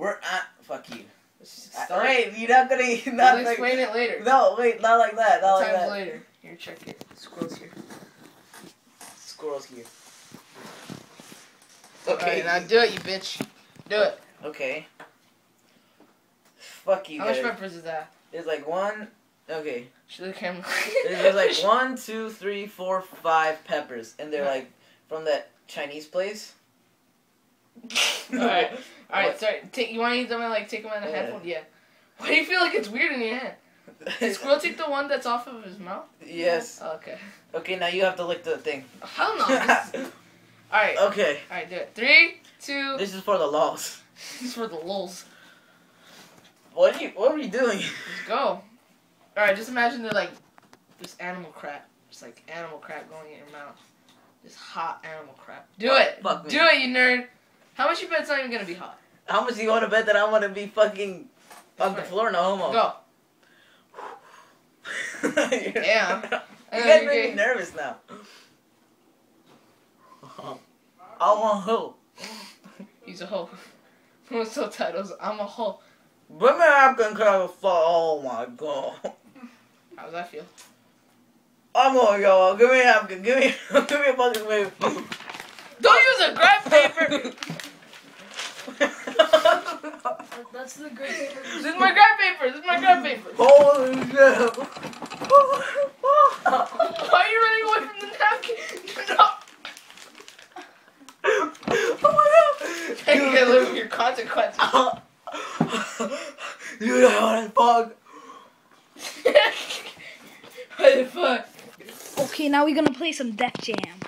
We're at fuck you. Start. Wait, you're not gonna We'll not like, explain it later. No, wait, not like that. Not like Times that. later. Here, check it. Squirrels here. Squirrels here. Okay, Okay. now do it, you bitch. Do it. okay. Fuck you How much peppers is that? It's like one. Okay. Show the camera. There's like one, two, three, four, five peppers, and they're like from that Chinese place. Alright. Alright, What? sorry. Take, you want to eat them and like take them in a Yeah. handful? Yeah. Why do you feel like it's weird in your hand? Did Squirrel take the one that's off of his mouth? yes. Oh, okay. Okay, now you have to lick the thing. Hell no. Alright. okay. Alright, do it. Three, two. This is for the lols. This is for the lols. What are you? What are you doing? Let's go. Alright, just imagine they're like this animal crap. Just like animal crap going in your mouth. This hot animal crap. Do it! fuck me. Do it, you nerd! How much you bet it's not even gonna be hot? How much do you want to bet that I'm gonna be fucking on the floor? No homo. Go. Yeah. You guys make me nervous now. I want who? He's a hoe. What's the titles? I'm a hoe. Bring me color for oh my god. How does that feel? I'm gonna yo. Give me African. Give me give me a fucking wave. Don't use a graph paper! That's the great paper. This is my graph paper! This is my graph oh, paper! Holy shit. Why are you running away from the napkin? No! oh my You god. gotta live with your consequences. You know what fuck? what the fuck? Okay, now we're gonna play some Def Jam.